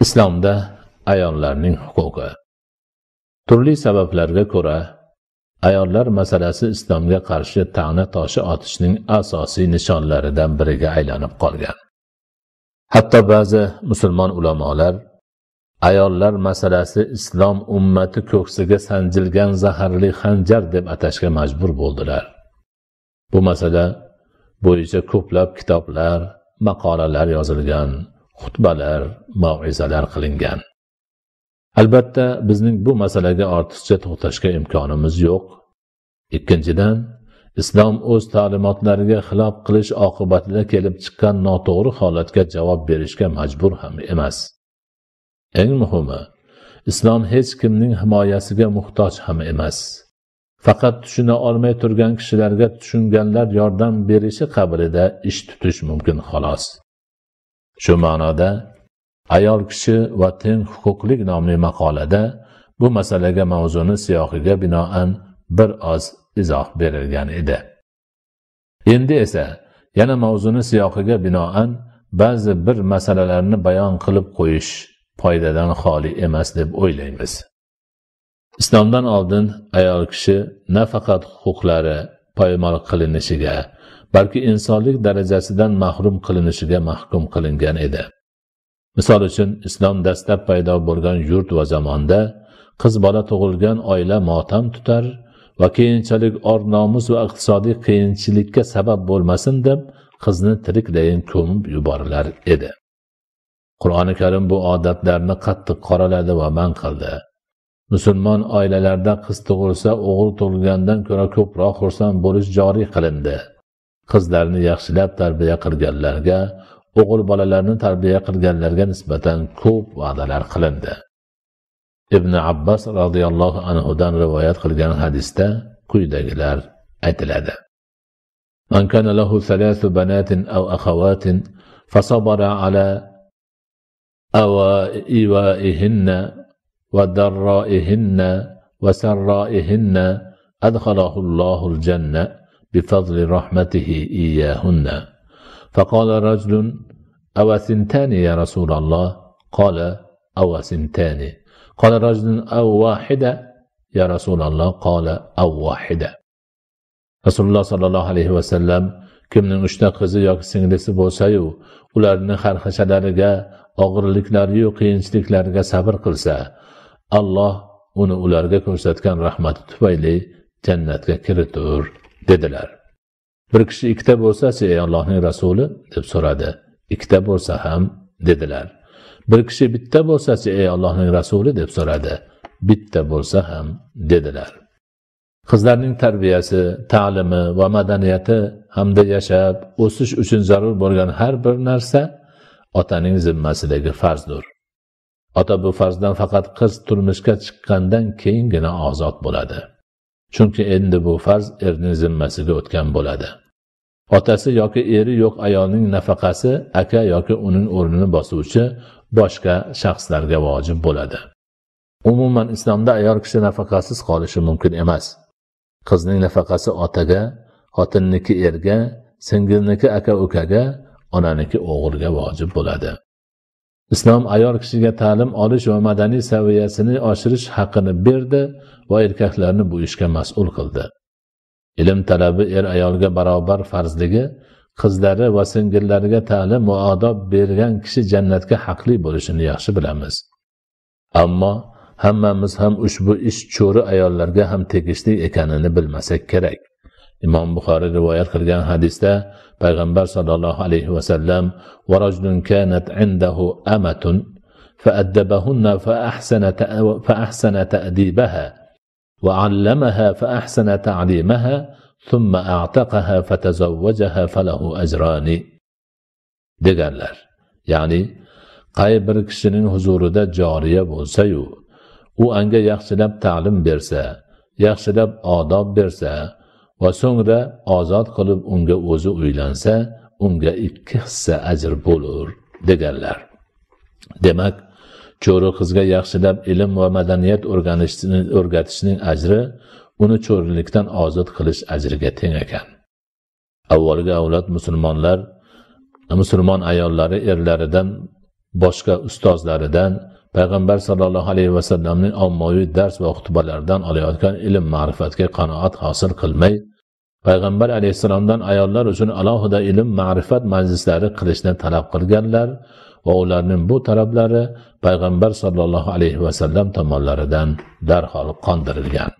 islomda ayollarning huquqi. Turli sabablarga ko'ra ayollar masalasi islomga qarshi ta'na toshi otishning asosiy nishonlaridan biriga aylanib qolgan. Hatto ba'zi musulmon ulamolar ayollar masalasi islom ummati ko'ksiga sanjilgan zaharli xanjar deb atashga majbur bo'ldilar. Bu masala bo'yicha ko'plab kitoblar maqolalar yozilgan. Xutbalar mav'izalar qilingan. Albatta bizning bu masalaga ortiqcha to'xtashga imkonimiz yo'q. Ikkinchidan islom o'z ta'limotlariga xilof qilish oqibatida kelib chiqqan noto'g'ri holatga javob berishga majbur ham emas. Eng muhimi islom hech kimning himoyasiga muhtoj ham emas. Faqat tushuna olmay turgan kishilarga tushunganlar yordam berishi qabilida ish tutish mumkin xolos. Shu ma'noda ayol kishi va teng huquqlik nomli maqolada bu masalaga mavzuni siyohiga binoan bir oz izoh berilgan edi. Endi esa yana mavzuni siyohiga binoan ba'zi bir masalalarni bayon qilib qo'yish foydadan xoli emas deb o'ylaymiz. Islomdan oldin ayol kishi nafaqat huquqlari poymol qilinishiga balki insonlik darajasidan mahrum qilinishiga mahkum qilingan edi. Misol uchun islom dastlab paydo bo'lgan yurt va zamonda qiz bola tug'ilgan oila motam tutar va keyinchalik or nomus va iqtisodiy qiyinchilikka sabab bo'lmasin deb qizni tiriklayin ko'mib yuborilar edi. Qur'oni karim bu odatlarni qattiq qoraladi va man qildi. Musulmon oilalarda qiz tug'ilsa o'g'il tug'ilgandan ko'ra ko'proq xursand bo'lish joriy qilindi. qizlarni yaxshilab tarbiya qilganlarga o'g'il bolalarni tarbiya qilganlarga nisbatan ko'p va'dalar qilindi ibn abbos roziyallohu anhudan rivoyat qilgan hadisda quyidagilar aytiladi من كان له ثلاث بنات أو أخوات فصبر على أوائهن ودرائهن وسرائهن أدخله الله الجنة بفضل رحمته إياهن فقال رجل أو سنتان يا رسول الله قال أو سنتان قال رجل أو واحدة يا رسول الله قال أو واحدة رسول الله صلى الله عليه وسلم kimning uchta qizi yoki singlisi bo'lsayu ularni xarxashalariga og'irliklariyu qiyinchiliklariga sabr qilsa alloh uni ularga ko'rsatgan rahmati tufayli jannatga kiritur dedilar. Bir kishi ikkita bo'lsachi ey allohning rasuli deb so'radi. Ikkita bo'lsa ham dedilar. Bir kishi bitta bo'lsachi ey allohning rasuli deb so'radi. Bitta bo'lsa ham dedilar. Qizlarning tarbiyasi ta'limi va madaniyati hamda yashab o'sish uchun zarur bo'lgan har bir narsa otaning zimmasidagi farzdir ota bu farzdan faqat qiz turmushga chiqqandan keyingina ozod bo'ladi. Chunki endi bu farz erning zimmasiga o'tgan bo'ladi. Otasi yoki eri yo'q ayolning nafaqasi aka yoki uning o'rnini bosuvchi boshqa shaxslarga vojib bo'ladi. Umuman islomda ayol kishi nafaqasiz qolishi mumkin emas. Qizning nafaqasi otaga xotinniki erga singilniki aka ukaga onaniki o'g'ilga vojib bo'ladi. Islom ayol kishiga ta'lim olish va madaniy saviyasini oshirish haqqini berdi va erkaklarni bu ishga mas'ul qildi. Ilm talabi er ayolga barobar farzligi qizlari va singillariga ta'lim va odob bergan kishi jannatga haqli bo'lishini yaxshi bilamiz. Ammo hammamiz ham ushbu ish cho'ri ayollarga ham tegishli ekanini bilmasak kerak. Imom buxoriy rivoyat qilgan hadisda پیغمبر صلی الله علیه و سلم و رجل كانت عنده امة فأدبهن فأحسن فأحسن تأديبها وعلمها فأحسن تعليمها ثم أعتقها فتزوجها فله أجران. دیگرلر یعنی قای بر کشنین حضور ده جاریه بوسه أو انگه یخشلب تعلیم برسه یخشلب آداب برسه va so'ngra ozod qilib unga o'zi uylansa unga ikki hissa ajr bo'lur deganlar. Demak cho'ri qizga yaxshilab ilm va madaniyat o'rgatishning ajri uni cho'rilikdan ozod qilish ajriga teng ekan. Avvalgi avlod musulmonlar musulmon ayollari erlaridan boshqa ustozlaridan payg'ambar sollallohu alayhi vasallamning ommaviy dars va xutbalaridan olayotgan ilm ma'rifatga qanoat hosil qilmay payg'ambar alayhissalomdan ayollar uchun alohida ilm ma'rifat majlislari qilishni talab qilganlar va ularning bu talablari payg'ambar sollallohu alayhi vasallam tomonlaridan darhol qondirilgan.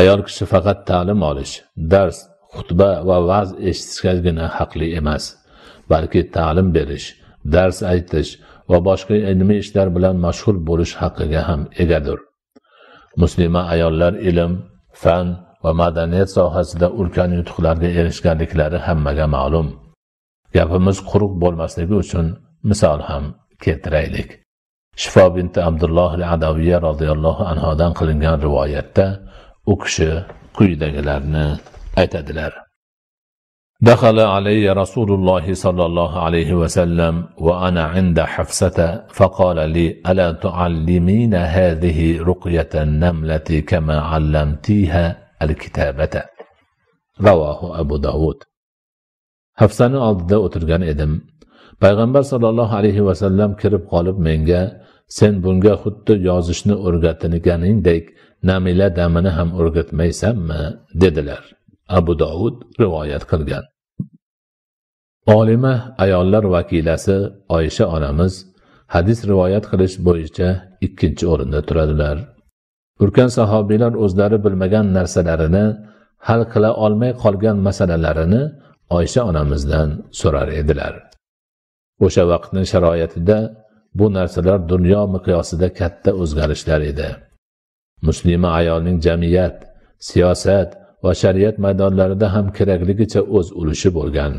Ayol kishi faqat ta'lim olish dars xutba va va'z eshitishgagina haqli emas balki ta'lim berish dars aytish va boshqa ilmiy ishlar bilan mashg'ul bo'lish haqqiga ham egadir. Muslima ayollar ilm fan va madaniyat sohasida ulkan yutuqlarga erishganliklari hammaga ma'lum. Gapimiz quruq bo'lmasligi uchun misol ham keltiraylik. Shifo binti abdulloh adaviya roziyallohu anhodan qilingan rivoyatda u kishi quyidagilarni aytadilar. دخل علي رسول الله صلى الله عليه وسلم وانا عند حفصه فقال لي الا تعلمين هذه رقيه النمله كما علمتيها الكتابه رواه ابو داود hafsani oldida o'tirgan edim payg'ambar sollallohu alayhi vasallam kirib qolib menga sen bunga xuddi yozishni o'rgatganingdek namila damini ham o'rgatmaysanmi dedilar Abu dovud rivoyat qilgan. Olima ayollar vakilasi oysha onamiz hadis rivoyat qilish bo'yicha ikkinchi o'rinda turadilar. Urkan sahobiylar o'zlari bilmagan narsalarini hal qila olmay qolgan masalalarini oysha onamizdan so'rar edilar. O'sha vaqtni sharoitida bu narsalar dunyo miqyosida katta o'zgarishlar edi. Muslima ayolning jamiyat siyosat va shariat maydonlarida ham kerakligicha o'z ulushi bo'lgan.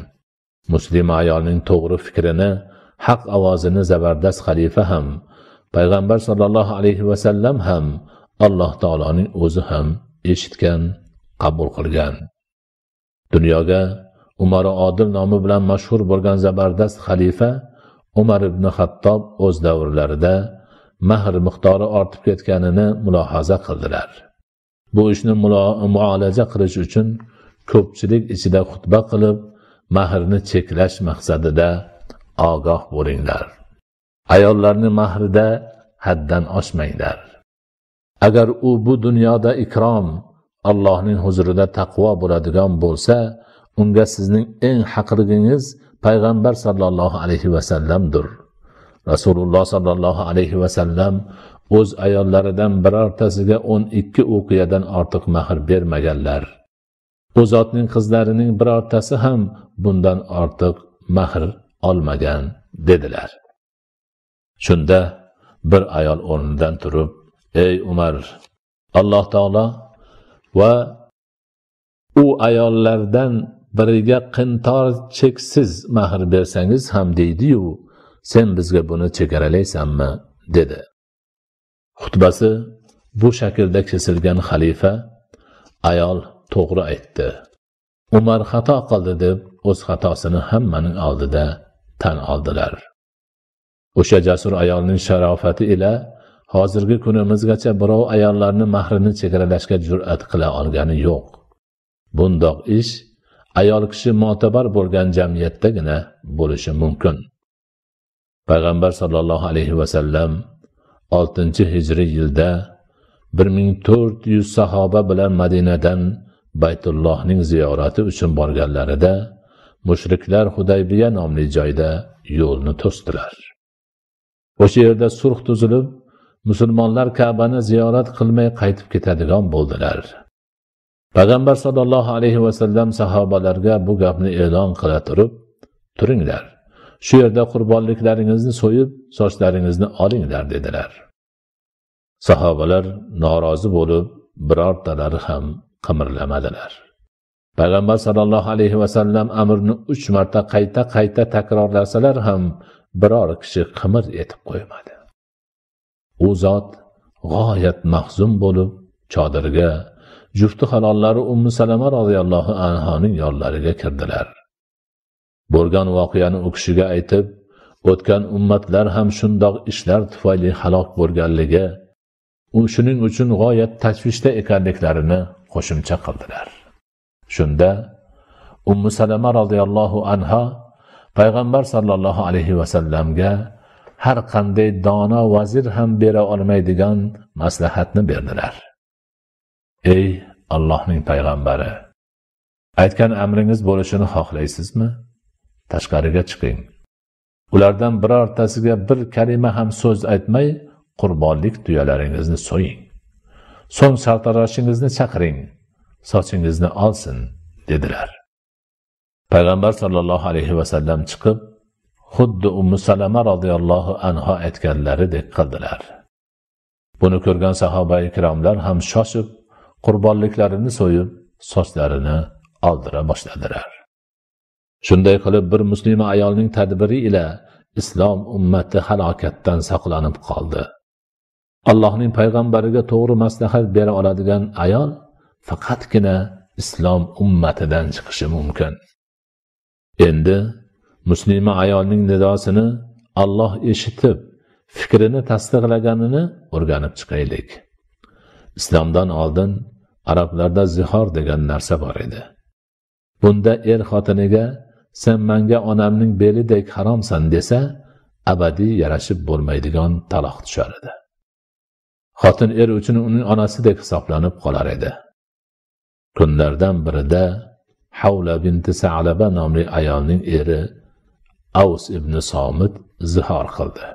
Muslima ayolning to'g'ri fikrini haq ovozini zabardast xalifa ham payg'ambar sollallohu alayhi vasallam ham alloh taoloning o'zi ham eshitgan qabul qilgan. Dunyoga umari odil nomi bilan mashhur bo'lgan zabardast xalifa umar ibn hattob o'z davrlarida mahr miqdori ortib ketganini mulohaza qildilar. Bu ishni muolaja qilish uchun ko'pchilik ichida xutba qilib mahrni cheklash maqsadida ogoh bo'linglar. Ayollarni mahrida haddan oshmanglar. Agar u bu dunyoda ikrom allohning huzurida taqvo bo'ladigan bo'lsa unga sizning eng haqligingiz payg'ambar sollallohu alayhi vasallamdir. Rasululloh sollallohu alayhi vasallam o'z ayollaridan birortasiga o'n ikki o'qiyadan ortiq mahr bermaganlar. U zotning qizlarining birortasi ham bundan ortiq mahr olmagan dedilar. Shunda bir ayol o'rnidan turib ey umar alloh taolo va u ayollardan biriga qintor cheksiz mahr bersangiz ham deydiyu sen bizga buni chegaralaysanmi dedi. Xutbasi bu shaklda kesilgan xalifa ayol to'g'ri aytdi. Umar xato qildi deb o'z xatosini hammaning oldida tan oldilar. O'sha jasur ayolning sharofati ila hozirgi kunimizgacha birov ayollarni mahrini chegaralashga jur'at qila olgani yo'q. Bundoq ish ayol kishi motabar bo'lgan jamiyatdagina bo'lishi mumkin. Payg'ambar sollallohu alayhi vasallam oltinchi hijriy yilda bir ming to'rt yuz sahoba bilan madinadan baytullohning ziyorati uchun borganlarida mushriklar hudaybiya nomli joyda yo'lni to'sdilar. O'sha yerda surx tuzilib musulmonlar kabani ziyorat qilmay qaytib ketadigan bo'ldilar. Payg'ambar sollallohu alayhi vasallam sahobalarga bu gapni e'lon qila turib turinglar. Shu yerda qurbonliklaringizni so'yib sochlaringizni olinglar dedilar. Sahobalar norozi bo'lib birortalari ham qimirlamadilar. Payg'ambar sollallohu alayhi vasallam amrni uch marta qayta qayta takrorlasalar ham biror kishi qimir etib qo'ymadi. U zot g'oyat mahzun bo'lib chodirga jufti halollari ummu salama roziyallohu anhoning yonlariga kirdilar. Bo'lgan voqeani u kishiga aytib o'tgan ummatlar ham shundoq ishlar tufayli halok bo'lganligi u shuning uchun g'oyat tashvishda ekanliklarini qo'shimcha qildilar. Shunda ummu salama roziyallohu anha payg'ambar sollallohu alayhi vasallamga har qanday dono vazir ham bera olmaydigan maslahatni berdilar. Ey allohning payg'ambari aytgan amringiz bo'lishini xohlaysizmi? Tashqariga chiqing. Ulardan birortasiga bir kalima ham so'z aytmay qurbonlik tuyalaringizni so'ying. So'ng sartaroshingizni chaqiring sochingizni olsin dedilar. Payg'ambar sollallohu alayhi vasallam chiqib xuddi ummu salama roziyallohu anhu aytganlaridek qildilar. Buni ko'rgan sahoba ikromlar ham shoshib qurbonliklarini so'yib sochlarini oldira boshladilar. Shunday qilib bir muslima ayolning tadbiri ila islom ummati halokatdan saqlanib qoldi. Allohning payg'ambariga to'g'ri maslahat bera oladigan ayol faqatgina islom ummatidan chiqishi mumkin. Endi muslima ayolning nidosini alloh eshitib fikrini tasdiqlaganini o'rganib chiqaylik. Islomdan oldin arablarda zihor degan narsa bor edi. Bunda er xotiniga sen manga onamning belidek haromsan desa abadiy yarashib bo'lmaydigan taloq tushar edi. Xotin er uchun uning onasidek hisoblanib qolar edi. Kunlardan birida havla binti salaba nomli ayolning eri avs ibn somit zihor qildi.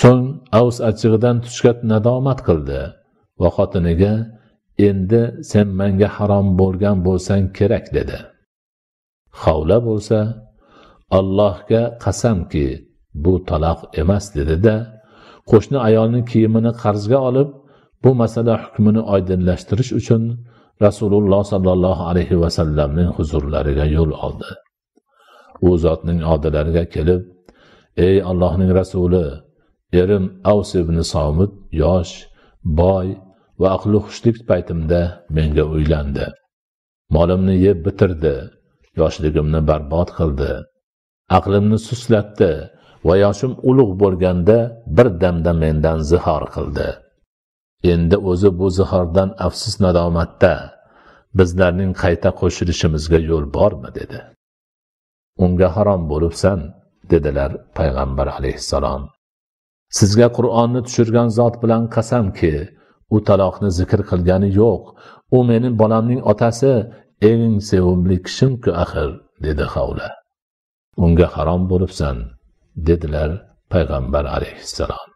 So'ng avs achchig'idan tushgat nadomat qildi va xotiniga endi sen menga harom bo'lgan bo'lsang kerak dedi. Havla bo'lsa allohga qasamki bu taloq emas dedida de, qo'shni ayolning kiyimini qarzga olib bu masala hukmini oydinlashtirish uchun rasululloh sollallohu alayhi vasallamning huzurlariga yo'l oldi. U zotning oldilariga kelib ey allohning rasuli erim avs ibn somid yosh boy va aqli xushlik paytimda menga uylandi. Molimni yeb bitirdi. Yoshligimni barbod qildi. Aqlimni suslatdi va yoshim ulug' bo'lganda bir damda mendan zihor qildi. Endi o'zi bu zihordan afsus nadomatda bizlarning qayta qo'shilishimizga yo'l bormi dedi. Unga harom bo'libsan dedilar payg'ambar alayhissalom. Sizga qur'onni tushirgan zot bilan qasamki u taloqni zikr qilgani yo'q. U meni bolamning otasi eng sevimli kishimku axir dedi havla unga harom bo'libsan dedilar payg'ambar alayhissalom.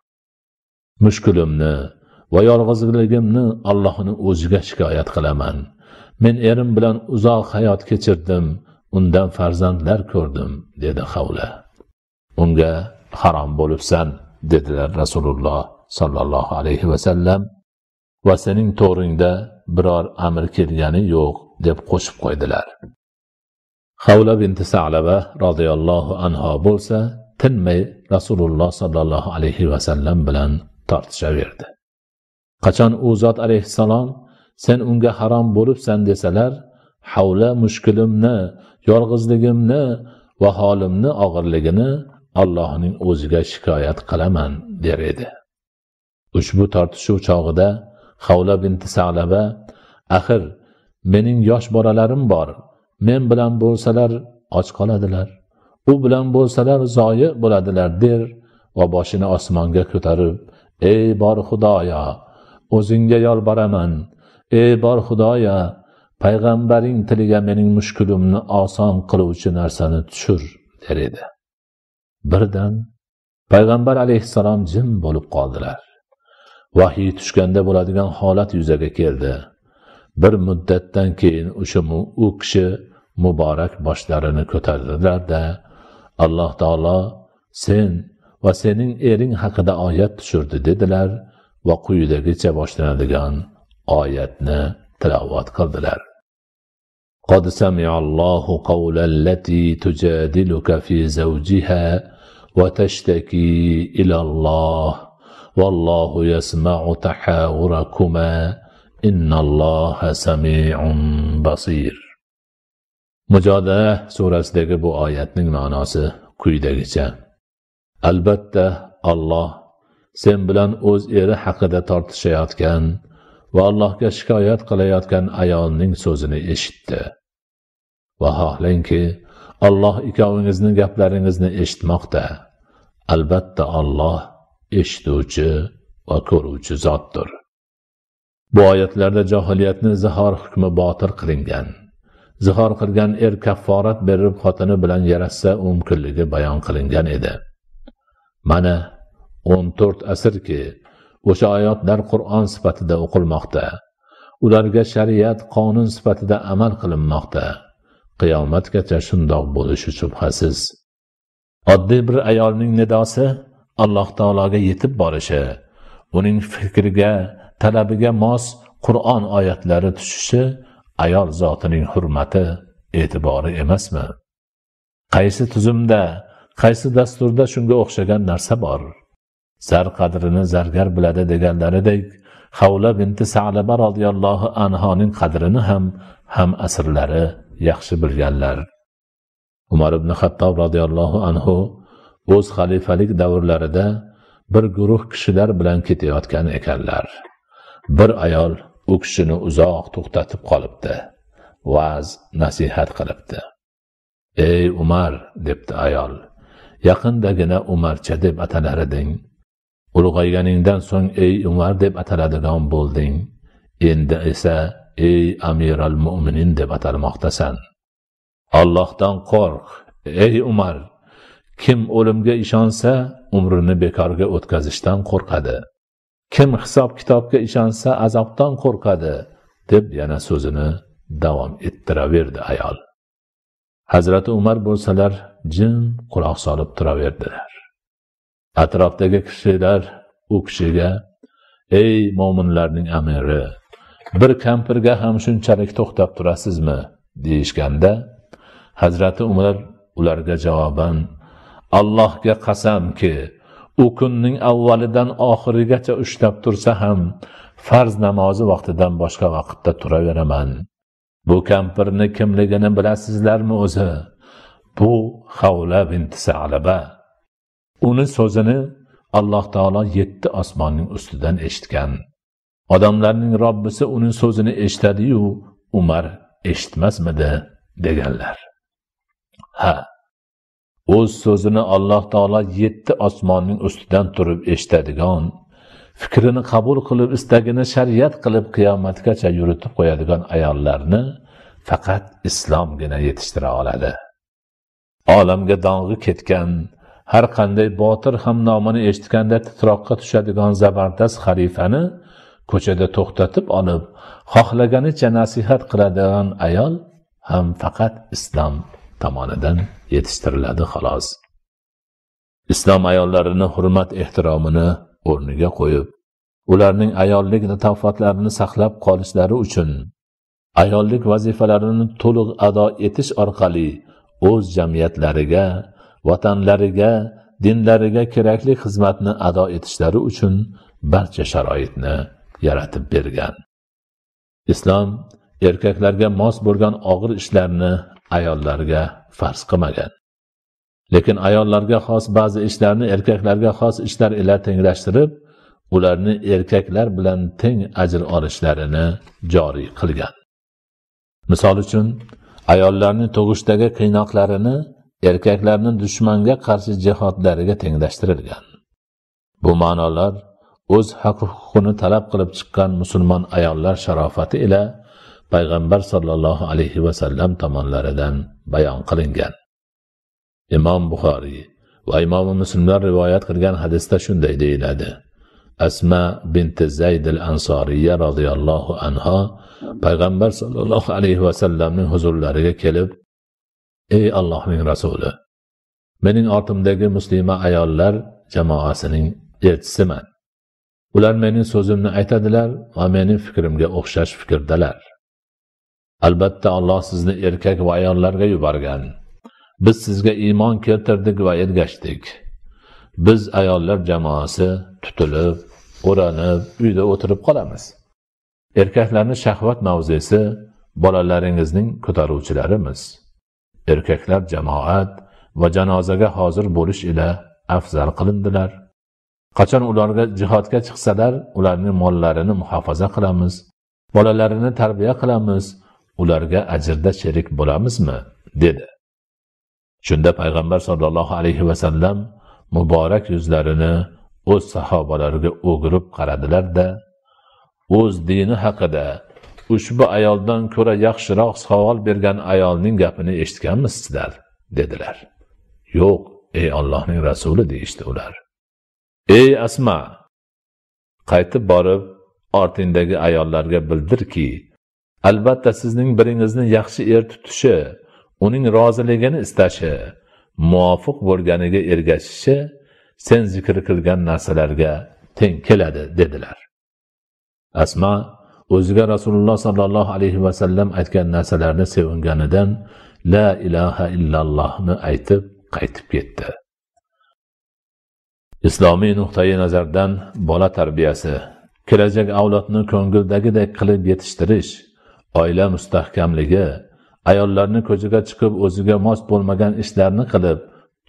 Mushkulimni va yolg'izligimni allohni o'ziga shikoyat qilaman. Men erim bilan uzoq hayot kechirdim undan farzandlar ko'rdim dedi havla unga harom bo'libsan dedilar rasululloh sollallohu alayhi vasallam. Va sening to'g'ringda biror amr kelgani yo'q deb qo'shib qo'ydilar. Havla binti salaba roziyallohu anho bo'lsa tinmay rasululloh sollallohu alayhi vasallam bilan tortishaverdi. Qachon u zot alayhissalom sen unga harom bo'libsan desalar havla mushkulimni yolg'izligimni va holimni og'irligini allohning o'ziga shikoyat qilaman der edi. Ushbu tortishuv chog'ida havla binti salaba axir mening yosh bolalarim bor. Men bilan bo'lsalar och qoladilar. U bilan bo'lsalar zoyi bo'ladilar der va boshini osmonga ko'tarib ey bor xudoyo o'zingga yolboraman. Ey bor xudoyo payg'ambaring tiliga mening mushkulimni oson qiluvchi narsani tushir der edi. Birdan payg'ambar alayhissalom jim bo'lib qoldilar. Vahiy tushganda bo'ladigan holat yuzaga keldi. bir muddatdan keyin o'sha u kishi muborak boshlarini ko'tardilarda alloh taolo sen va sening ering haqida oyat tushirdi dedilar va quyidagicha boshlanadigan oyatni tilovat qildilar قد سمع الله قول التي تجادلك في زوجها وتشتكي الى الله والله يسمع تحاوركما إن الله سميع بصير mujodala surasidagi bu oyatning ma'nosi quyidagicha. Albatta аллоҳ sen bilan o'z eri haqida tortishayotgan va allohga shikoyat qilayotgan ayolning so'zini eshitdi. Ва ҳоҳланки аллоҳ ikkovingizni gaplaringizni eshitmoqda. Albatta аллоҳ eshituvchi va ko'ruvchi zotdir. Bu oyatlarda johiliyatni zihor hukmi botir qilingan. Zihor qilgan er kafforat berib xotini bilan yarashsa mumkinligi bayon qilingan edi. Mana o'n to'rt asrki o'sha oyatlar qur'on sifatida o'qilmoqda. Ularga shariat qonun sifatida amal qilinmoqda. Qiyomatgacha shundoq bo'lishi shubhasiz. Oddiy bir ayolning nidosi alloh taologa yetib borishi uning fikriga talabiga mos qur'on oyatlari tushishi ayol zotining hurmati e'tibori emasmi? Qaysi tuzumda qaysi dasturda shunga o'xshagan narsa bor? Zar qadrini zargar biladi deganlaridek havla binti salaba roziyallohu anhoning qadrini ham ham asrlari yaxshi bilganlar. Umar ibn xattob roziyallohu anhu o'z xalifalik davrlarida bir guruh kishilar bilan ketayotgan ekanlar. Bir ayol u kishini uzoq to'xtatib qolibdi. Va'z nasihat qilibdi. Ey umar debdi ayol yaqindagina umarcha deb atalar eding ulg'ayganingdan so'ng ey umar deb ataladigan bo'lding. Endi esa ey amiral mo'minin deb atalmoqdasan. Ollohdan qo'rq ey umar. Kim o'limga ishonsa umrini bekorga o'tkazishdan qo'rqadi. Kim hisob kitobga ishonsa azobdan qo'rqadi deb yana so'zini davom ettiraverdi ayol. Hazrati umar bo'lsalar jim quloq solib turaverdilar. Atrofdagi kishilar u kishiga ey mo'minlarning amiri bir kampirga ham shunchalik to'xtab turasizmi? deyishganda hazrati umar ularga javoban allohga qasamki u kunning avvalidan oxirigacha ushlab tursa ham farz namozi vaqtidan boshqa vaqtda turaveraman. Bu kampirni kimligini bilasizlarmi o'zi? Bu havla binti salaba. Uni so'zini alloh taolo yetti osmonning ustidan eshitgan. Odamlarning robbisi uning so'zini eshitadiyu umar eshitmasmidi deganlar. Ha o'z so'zini alloh taolo yetti osmonning ustidan turib eshitadigan fikrini qabul qilib istagini shariat qilib qiyomatgacha yuritib qo'yadigan ayollarni faqat islomgina yetishtira oladi. Olamga dong'i ketgan har qanday botir ham nomini eshitganda titroqqa tushadigan zabardast xalifani ko'chada to'xtatib olib xohlaganicha nasihat qiladigan ayol ham faqat islom tomonidan yetishtiriladi xolos. Islom ayollarini hurmat ehtiromini o'rniga qo'yib ularning ayollik latofatlarini saqlab qolishlari uchun ayollik vazifalarini to'liq ado etish orqali o'z jamiyatlariga vatanlariga dinlariga kerakli xizmatni ado etishlari uchun barcha sharoitni yaratib bergan. Islom erkaklarga mos bo'lgan og'ir ishlarni ayollarga farz qilmagan. Lekin ayollarga xos ba'zi ishlarni erkaklarga xos ishlar ila tenglashtirib ularni erkaklar bilan teng ajr olishlarini joriy qilgan. Misol uchun ayollarning tug'ishdagi qiynoqlarini erkaklarni dushmanga qarshi jihodlariga tenglashtirilgan. Bu ma'nolar o'z haq huquqini talab qilib chiqqan musulmon ayollar sharofati ila payg'ambar sollallohu alayhi vasallam tomonlaridan bayon qilingan. Imom buxoriy va imom muslimlar rivoyat qilgan hadisda shunday deyiladi. Asma binti zayd al ansoriya roziyallohu anho payg'ambar sollallohu alayhi vasallamning huzurlariga kelib ey allohning rasuli mening ortimdagi muslima ayollar jamoasining elchisiman. Ular mening so'zimni aytadilar va mening fikrimga o'xshash fikrdalar. Albatta alloh sizni erkak va ayollarga yuborgan. Biz sizga iymon keltirdik va ergashdik. Biz ayollar jamoasi tutilib o'ranib uyda o'tirib qolamiz. Erkaklarni shahvat mavzesi bolalaringizning ko'taruvchilarimiz. Erkaklar jamoat va janozaga hozir bo'lish ila afzal qilindilar. Qachon ularga jihodga chiqsalar ularning mollarini muhofaza qilamiz bolalarini tarbiya qilamiz ularga ajrda sherik bo'lamizmi? dedi. Shunda payg'ambar sollallohu alayhi vasallam muborak yuzlarini o'z sahobalariga o'girib qaradilarda o'z dini haqida ushbu ayoldan ko'ra yaxshiroq savol bergan ayolning gapini eshitganmisizlar dedilar. Yo'q ey ollohning rasuli deyishdi ular. Ey asma qaytib borib ortingdagi ayollarga bildirki albatta sizning biringizni yaxshi er tutishi uning roziligini istashi muvofiq bo'lganiga ergashishi sen zikr qilgan narsalarga teng keladi dedilar. Asma o'ziga rasululloh sollallohu alayhi vasallam aytgan narsalarni sevinganidan la ilaha illallohni aytib qaytib ketdi. Islomiy nuqtai nazardan bola tarbiyasi kelajak avlodni ko'ngildagidek qilib yetishtirish oila mustahkamligi ayollarni ko'chaga chiqib o'ziga mos bo'lmagan ishlarni qilib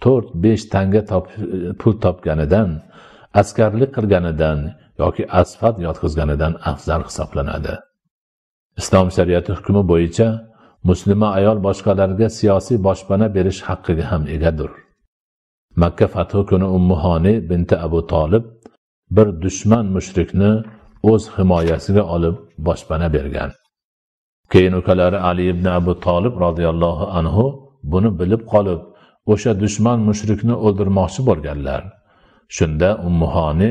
to'rt besh tanga top, pul topganidan askarlik qilganidan yoki asfalt yotqizganidan afzal hisoblanadi. Islom shariati hukmi bo'yicha muslima ayol boshqalarga siyosiy boshpana berish haqqiga ham egadir. Makka fathi kuni ummuhoni binti abu tolib bir dushman mushrikni o'z himoyasiga olib boshpana bergan. Keyin ukalari ali ibn abu tolib roziyallohu anhu buni bilib qolib o'sha dushman mushrikni o'ldirmoqchi bo'lganlar. Shunda ummuhoni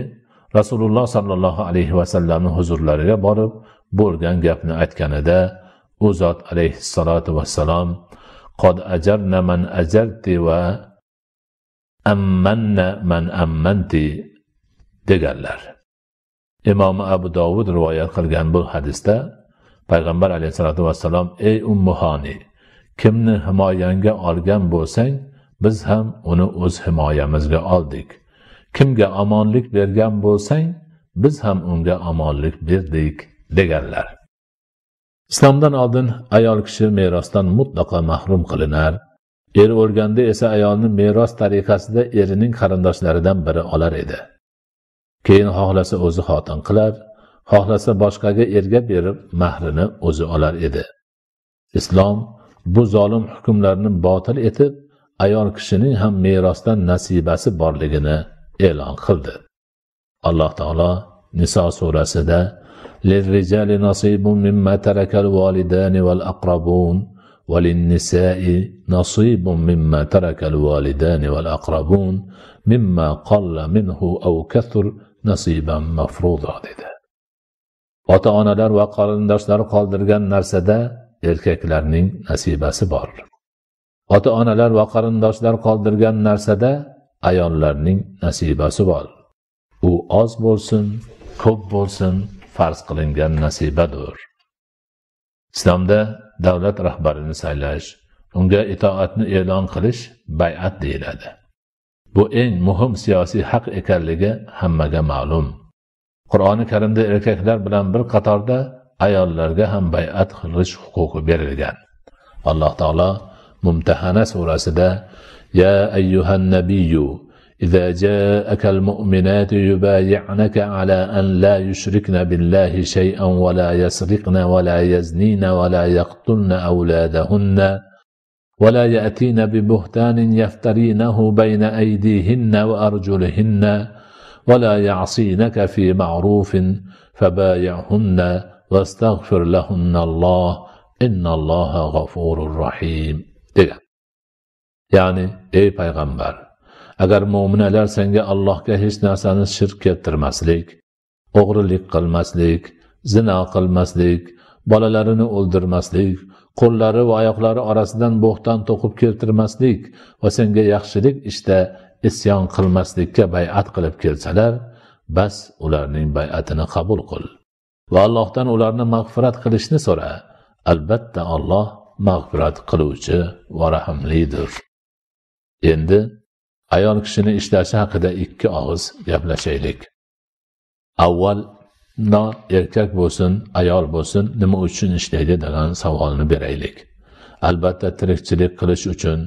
rasululloh sollallohu alayhi vasallamni huzurlariga borib bo'lgan gapni aytganida u zot alayhissalotu vassalom qod ajarna man ajarti va ammanna man ammanti deganlar. Imom abu dovud rivoyat qilgan bu hadisda payg'ambar alayhissalotu vassalom ey ummuhoni kimni himoyangga olgan bo'lsang biz ham uni o'z himoyamizga oldik. Kimga omonlik bergan bo'lsang biz ham unga omonlik berdik deganlar. Islomdan oldin ayol kishi merosdan mutlaqo mahrum qilinar. Er o'lganda esa ayolni meros tariqasida erining qarindoshlaridan biri olar edi. Keyin xohlasa o'zi xotin qilar xohlasa boshqaga erga berib mahrini o'zi olar edi islom bu zolim hukmlarni botil etib ayol kishining ham merosdan nasibasi borligini e'lon qildi alloh taolo niso surasida للرجال نصيب مما ترك الوالدان والأقربون وللنساء نصيب مما ترك الوالدان والأقربون مما قل منه أو كثر نصيبا مفروضا dedi Ota onalar va qarindoshlar qoldirgan narsada erkaklarning nasibasi bor. Ota onalar va qarindoshlar qoldirgan narsada ayollarning nasibasi bor. U oz bo'lsin ko'p bo'lsin farz qilingan nasibadir islomda davlat rahbarini saylash unga itoatni e'lon qilish bay'at deyiladi. Bu eng muhim siyosiy haq ekanligi hammaga ma'lum. qur'oni karimda erkaklar bilan bir qatorda ayollarga ham bay'at qilish huquqi berilgan alloh taolo mumtahana surasida ya ayyuhan nabiyyu إذا جاءك المؤمنات يبايعنك على أن لا يشركن بالله شيئا ولا يسرقن ولا يزنين ولا يقتلن أولادهن ولا يأتين ببهتان يفترينه بين أيديهن وأرجلهن ولا يعصينك في معروف فبايعهن واستغفر لهن الله إن الله غفور رحيم degan ya'ni ey payg'ambar agar mo'minalar senga allohga hech narsani shirk keltirmaslik o'g'rilik qilmaslik zino qilmaslik bolalarini o'ldirmaslik qo'llari va oyoqlari orasidan bo'xton to'qib keltirmaslik va senga yaxshilik ishda isyon qilmaslikka bay'at qilib kelsalar bas ularning bay'atini qabul qil. Va allohdan ularni mag'firat qilishni so'ra albatta olloh mag'firat qiluvchi va rahmlidir. Endi ayol kishini ishlashi haqida ikki og'iz gaplashaylik. Avval no erkak bo'lsin ayol bo'lsin nima uchun ishlaydi? degan savolni beraylik. Albatta tirikchilik qilish uchun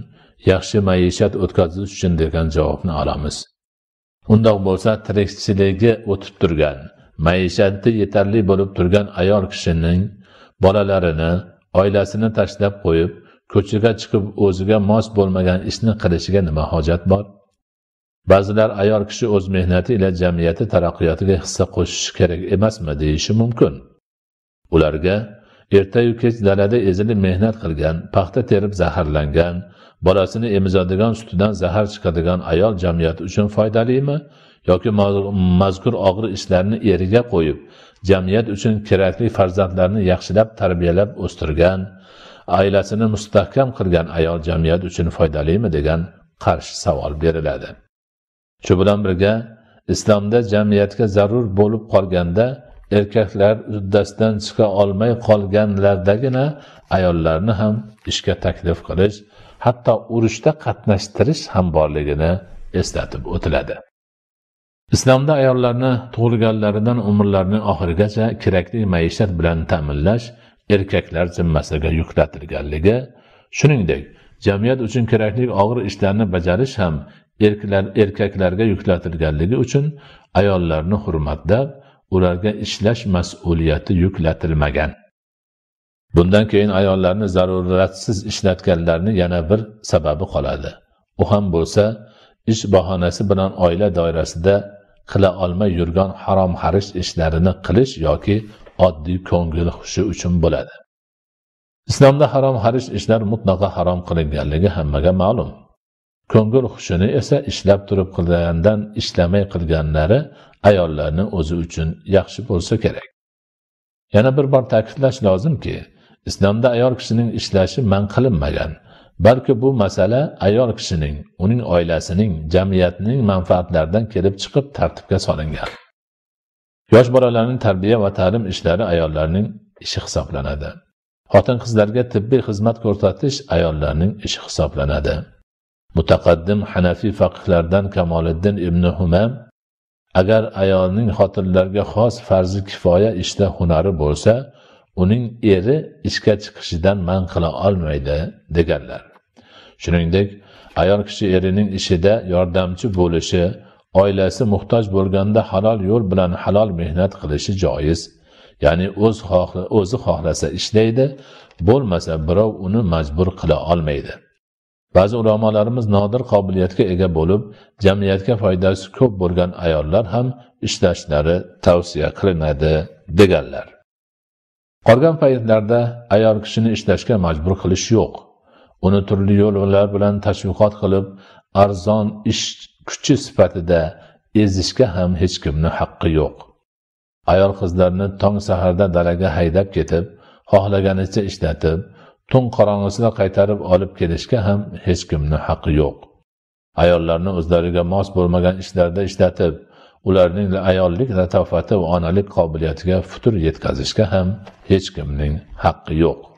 yaxshi maishat o'tkazish uchun degan javobni olamiz. Undoq bo'lsa tirikchiligi o'tib turgan maishati yetarli bo'lib turgan ayol kishining bolalarini oilasini tashlab qo'yib ko'chaga chiqib o'ziga mos bo'lmagan ishni qilishiga nima hojat bor? Ba'zilar ayol kishi o'z mehnati ila jamiyati taraqqiyotiga hissa qo'shishi kerak emasmi deyishi mumkin. Ularga ertayu kech dalada ezilib mehnat qilgan paxta terib zaharlangan bolasini emizadigan sutidan zahar chiqadigan ayol jamiyat uchun foydalimi yoki mazkur og'ir ishlarni eriga qo'yib jamiyat uchun kerakli farzandlarni yaxshilab tarbiyalab o'stirgan oilasini mustahkam qilgan ayol jamiyat uchun foydalimi degan qarshi savol beriladi. Shu bilan birga islomda jamiyatga zarur bo'lib qolganda erkaklar uddasidan chiqa olmay qolganlardagina ayollarni ham ishga taklif qilish hatto urushda qatnashtirish ham borligini eslatib o'tiladi. Islomda ayollarni tug'ilganlaridan umrlarining oxirigacha kerakli maishat bilan ta'minlash erkaklar zimmasiga yuklatilganligi shuningdek jamiyat uchun kerakli og'ir ishlarni bajarish ham erklar erkaklarga yuklatilganligi uchun ayollarni hurmatlab ularga ishlash mas'uliyati yuklatilmagan. Bundan keyin ayollarni zaruratsiz ishlatganlarni yana bir sababi qoladi. U ham bo'lsa ish bahonasi bilan oila doirasida qila olmay yurgan harom harish ishlarini qilish yoki oddiy ko'ngil hushi uchun bo'ladi. Islomda harom harish ishlar mutlaqo harom qilinganligi hammaga ma'lum. Ko'ngil hushini esa ishlab turib qilgandan ishlamay qilganlari ayollarni o'zi uchun yaxshi bo'lsa kerak. Yana bir bor ta'kidlash lozimki islomda ayol kishining ishlashi man qilinmagan. Balki bu masala ayol kishining uning oilasining jamiyatning manfaatlaridan kelib chiqib tartibga solingan. Yosh bolalarning tarbiya va ta'lim ishlari ayollarning ishi hisoblanadi. Xotin qizlarga tibbiy xizmat ko'rsatish ayollarning ishi hisoblanadi. Mutaqaddim hanafiy faqihlardan kamoliddin ibn humam agar ayolning xotinlarga xos farzi kifoya ishda hunari bo'lsa uning eri ishga chiqishidan man qila olmaydi deganlar. Shuningdek ayol kishi erining ishida yordamchi bo'lishi oilasi muhtoj bo'lganda halol yo'l bilan halol mehnat qilishi joiz. Ya'ni o'z o'zi xohlasa ishlaydi bo'lmasa birov uni majbur qila olmaydi. Ba'zi ulamolarimiz nodir qobiliyatga ega bo'lib jamiyatga foydasi ko'p bo'lgan ayollar ham ishlashlari tavsiya qilinadi deganlar. Qolgan paytlarda ayol kishini ishlashga majbur qilish yo'q. Uni turli yo'llar bilan tashviqot qilib arzon ish kuchi sifatida ezishga ham hech kimni haqqi yo'q. Ayol qizlarni tong saharda dalaga haydab ketib xohlaganicha ishlatib tun qorong'isida qaytarib olib kelishga ham hech kimni haqqi yo'q. Ayollarni o'zlariga mos bo'lmagan ishlarda ishlatib ularning ayollik latofati va onalik qobiliyatiga futur yetkazishga ham hech kimning haqqi yo'q.